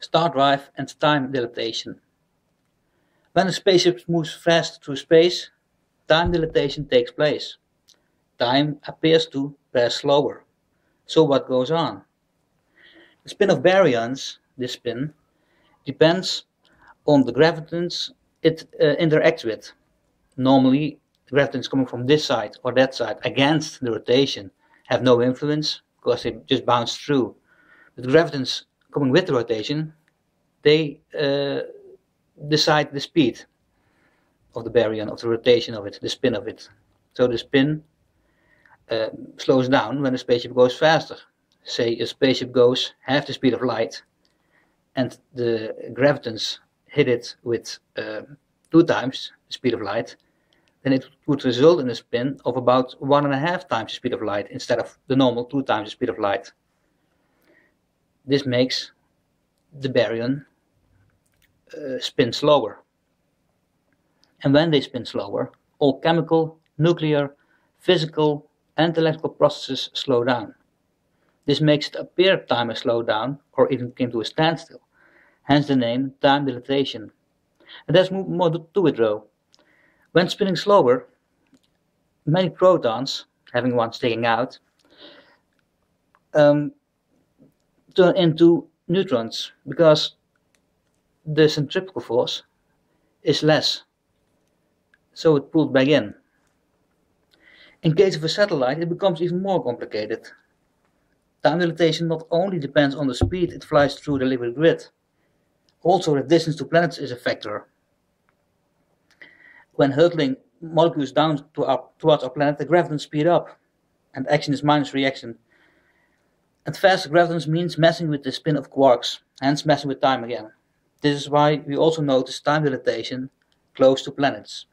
star drive and time dilatation. When a spaceship moves fast through space, time dilatation takes place. Time appears to pass slower. So what goes on? The spin of baryons, this spin, depends on the gravitons it uh, interacts with. Normally, the gravitons coming from this side or that side against the rotation have no influence because they just bounce through. But the gravitons coming with the rotation, they uh, decide the speed of the baryon, of the rotation of it, the spin of it. So the spin uh, slows down when the spaceship goes faster. Say a spaceship goes half the speed of light, and the gravitons hit it with uh, two times the speed of light, then it would result in a spin of about one and a half times the speed of light instead of the normal two times the speed of light. This makes the baryon uh, spin slower. And when they spin slower, all chemical, nuclear, physical, and electrical processes slow down. This makes it appear time has slowed down or even came to a standstill, hence the name time dilatation. And there's more to it though. When spinning slower, many protons, having one sticking out, um, turn into neutrons because the centripetal force is less. So it pulled back in. In case of a satellite, it becomes even more complicated. Time dilatation not only depends on the speed it flies through the liquid grid, also the distance to planets is a factor when hurtling molecules down to our, towards our planet, the gravitons speed up, and action is minus reaction. And fast gravitons means messing with the spin of quarks, hence messing with time again. This is why we also notice time dilatation close to planets.